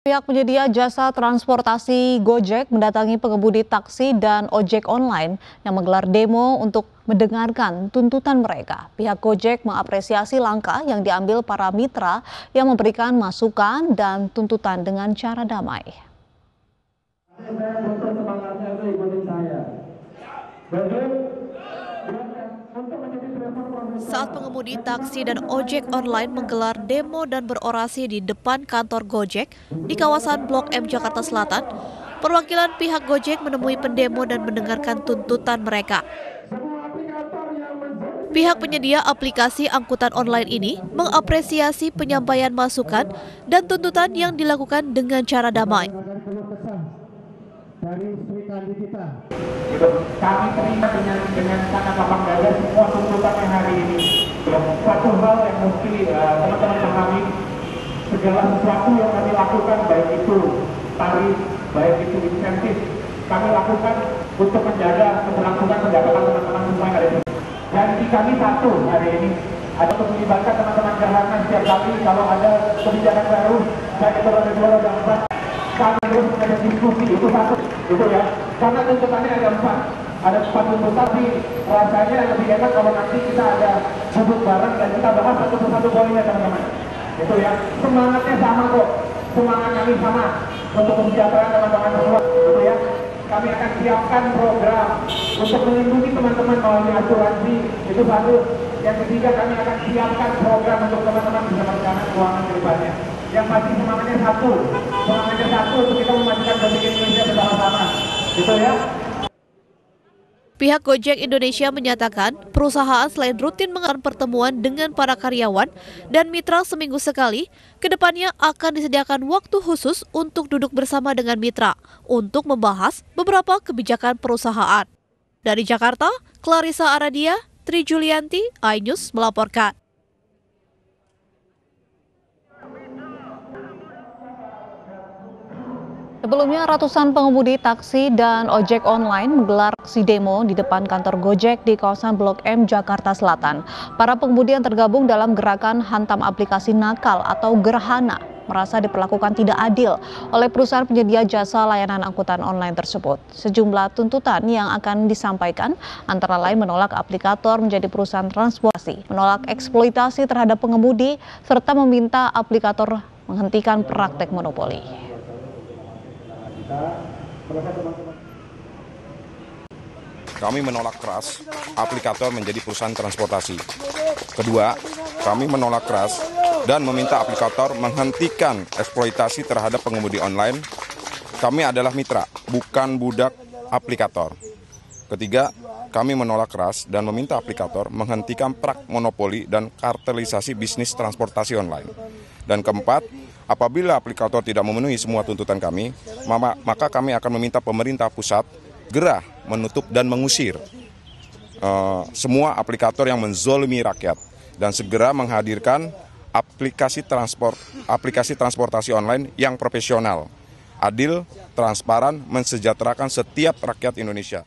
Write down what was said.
Pihak penyedia jasa transportasi Gojek mendatangi pengemudi taksi dan ojek online yang menggelar demo untuk mendengarkan tuntutan mereka. Pihak Gojek mengapresiasi langkah yang diambil para mitra yang memberikan masukan dan tuntutan dengan cara damai. Saat pengemudi taksi dan ojek online menggelar demo dan berorasi di depan kantor Gojek di kawasan Blok M Jakarta Selatan, perwakilan pihak Gojek menemui pendemo dan mendengarkan tuntutan mereka. Pihak penyedia aplikasi angkutan online ini mengapresiasi penyampaian masukan dan tuntutan yang dilakukan dengan cara damai dari Sri Kandi kita. Gitu. Kami terima dengan dengan sangat lapang dada semua tuntutan yang hari ini. Satu hal yang mesti uh, teman-teman uh, pahami, segala sesuatu yang kami lakukan, baik itu tarif, baik itu insentif, kami lakukan untuk menjaga keberlangsungan pendapatan teman-teman semua yang ada di sini. Janji kami satu hari ini, ada untuk melibatkan teman-teman jalankan setiap kali kalau ada kebijakan baru, baik itu roda dua, roda harus ada diskusi itu satu itu ya karena tuntutannya ada empat ada empat tuntutan tapi rasanya lebih enak kalau nanti kita ada duduk bareng dan kita bahas satu persatu poinnya teman-teman itu ya semangatnya sama kok semangat kami sama untuk kesejahteraan teman-teman semua itu ya kami akan siapkan program untuk melindungi teman-teman melalui asuransi itu satu yang ketiga kami akan siapkan program untuk teman-teman bisa merencanakan keuangan ke depannya yang pasti semangatnya satu semangatnya satu untuk kita memajukan Indonesia bersama-sama gitu ya Pihak Gojek Indonesia menyatakan perusahaan selain rutin mengadakan pertemuan dengan para karyawan dan mitra seminggu sekali, ke depannya akan disediakan waktu khusus untuk duduk bersama dengan mitra untuk membahas beberapa kebijakan perusahaan. Dari Jakarta, Clarissa Aradia, Tri Julianti, iNews melaporkan. Sebelumnya, ratusan pengemudi taksi dan ojek online menggelar aksi demo di depan kantor Gojek di kawasan Blok M, Jakarta Selatan. Para pengemudi yang tergabung dalam gerakan hantam aplikasi nakal atau gerhana merasa diperlakukan tidak adil oleh perusahaan penyedia jasa layanan angkutan online tersebut. Sejumlah tuntutan yang akan disampaikan antara lain menolak aplikator menjadi perusahaan transportasi, menolak eksploitasi terhadap pengemudi, serta meminta aplikator menghentikan praktek monopoli. Kami menolak keras aplikator menjadi perusahaan transportasi. Kedua, kami menolak keras dan meminta aplikator menghentikan eksploitasi terhadap pengemudi online. Kami adalah mitra, bukan budak aplikator. Ketiga, kami menolak keras dan meminta aplikator menghentikan prak monopoli dan kartelisasi bisnis transportasi online. Dan keempat, Apabila aplikator tidak memenuhi semua tuntutan kami, maka kami akan meminta pemerintah pusat gerah menutup dan mengusir uh, semua aplikator yang menzolimi rakyat dan segera menghadirkan aplikasi transport aplikasi transportasi online yang profesional, adil, transparan, mensejahterakan setiap rakyat Indonesia.